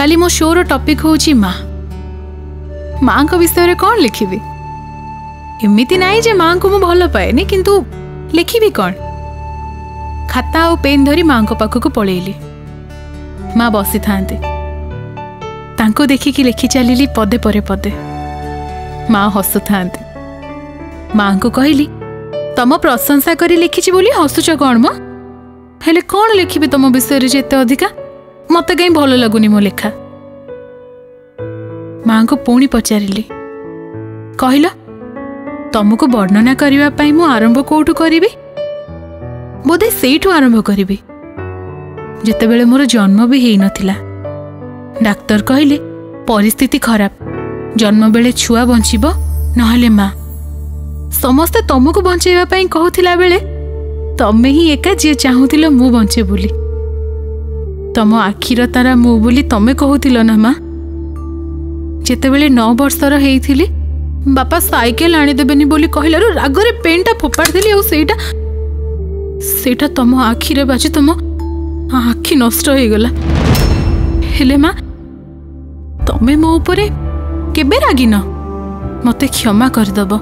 କାଲି ମୋ ଶୋର ଟପିକ୍ ହେଉଛି ମା। ମାଙ୍କ ବିଷୟରେ କ'ଣ ଲେଖିବି? ଏମିତି ନାହିଁ ଯେ ମାଙ୍କୁ ମୁଁ ଭଲ ପାଏନି କିନ୍ତୁ ଲେଖିବି କ'ଣ? ଖାତା ଆଉ ପେନ୍ ଧରି ମାଙ୍କ ପାଖକୁ ପଳେଇଲି। ମା ବସିଥାନ୍ତି। ତାଙ୍କୁ ଦେଖିକି ଲେଖି ଚାଲିଲି ପଦେ ପରେ ପଦେ। ମା ହସୁଥାନ୍ତି। ମାଙ୍କୁ କହିଲି ତମ ପ୍ରଶଂସା କରି ଲେଖିଛି ବୋଲି ହସୁଛ କ'ଣ ମ? ହେଲେ କ'ଣ ଲେଖିବି ତମ ବିଷୟରେ ଯେ ଏତେ ଅଧିକା? ମତେ କାହିଁ ଭଲ ଲାଗୁନି ମୋ ଲେଖା? ମାଙ୍କୁ ପୁଣି ପଚାରିଲି। କହିଲ ତମକୁ ବର୍ଣ୍ଣନା କରିବା ପାଇଁ ମୁଁ ଆରମ୍ଭ କୋଉଠୁ କରିବି? ବୋଧେ ସେଇଠୁ ଆରମ୍ଭ କରିବି। ଯେତେବେଳେ ମୋର ଜନ୍ମ ବି ହେଇନଥିଲା ଡାକ୍ତର କହିଲେ ପରିସ୍ଥିତି ଖରାପ। ଜନ୍ମ ବେଳେ ଛୁଆ ବଞ୍ଚିବ ନହେଲେ ମା। ସମସ୍ତେ ତମକୁ ବଞ୍ଚେଇବା ପାଇଁ କହୁଥିଲା ବେଳେ ତମେ ହିଁ ଏକା ଯିଏ ଚାହୁଁଥିଲ ମୁଁ ବଞ୍ଚେ ବୋଲି। ତମ ଆଖିର ତାରା ମୁଁ ବୋଲି ତମେ କହୁଥିଲ ନା ମା? ଯେତେବେଳେ ନଅ ବର୍ଷର ହେଇଥିଲି ବାପା ସାଇକେଲ ଆଣିଦେବେନି ବୋଲି କହିଲାରୁ ରାଗରେ ପେନ୍ଟା ଫୋପାଡ଼ି ଦେଲି ଆଉ ସେଇଟା। ସେଇଟା ତମ ଆଖିରେ ବାଜି ତମ ଆଖି ନଷ୍ଟ ହେଇଗଲା। ହେଲେ ମା ତମେ ମୋ ଉପରେ କେବେ ରାଗିନ? ମତେ କ୍ଷମା କରିଦବ।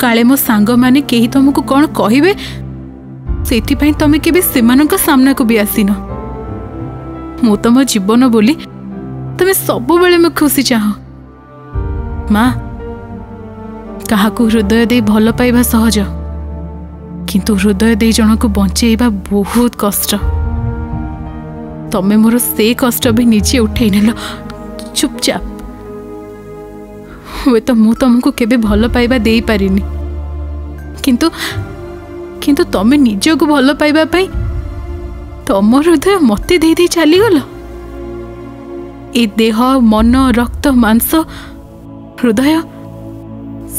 କାଳେ ମୋ ସାଙ୍ଗମାନେ କେହି ତମକୁ କ'ଣ କହିବେ? ସେଥିପାଇଁ ତମେ କେବେ ସେମାନଙ୍କ ସାମ୍ନାକୁ ବି ଆସିନ। ମୁଁ ତମ ଜୀବନ ବୋଲି ତମେ ସବୁବେଳେ ମୁଁ ଖୁସି ଚାହଁ। ମା କାହାକୁ ହୃଦୟ ଦେଇ ଭଲ ପାଇବା ସହଜ କିନ୍ତୁ ହୃଦୟ ଦେଇ ଜଣକୁ ବଞ୍ଚେଇବା ବହୁତ କଷ୍ଟ। ତମେ ମୋର ସେ କଷ୍ଟ ବି ନିଜେ ଉଠେଇ ନେଲ। ଚୁପଚାପ। ହୁଏତ ମୁଁ ତମକୁ କେବେ ଭଲ ପାଇବା ଦେଇପାରିନି। କିନ୍ତୁ କିନ୍ତୁ ତମେ ନିଜକୁ ଭଲ ପାଇବା ପାଇଁ ତମ ହୃଦୟ ମତେ ଦେଇ ଦେଇ ଚାଲିଗଲ? ଏ ଦେହ ମନ ରକ୍ତ ମାଂସ ହୃଦୟ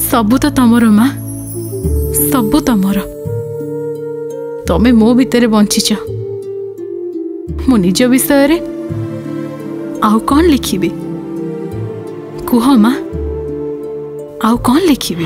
ସବୁ ତ ତମର ମା। ସବୁ ତମର। ତମେ ମୋ ଭିତରେ ବଞ୍ଚିଛ। ମୁଁ ନିଜ ବିଷୟରେ ଆଉ କ'ଣ ଲେଖିବି? କୁହ ମା। ଆଉ କ'ଣ ଲେଖିବି?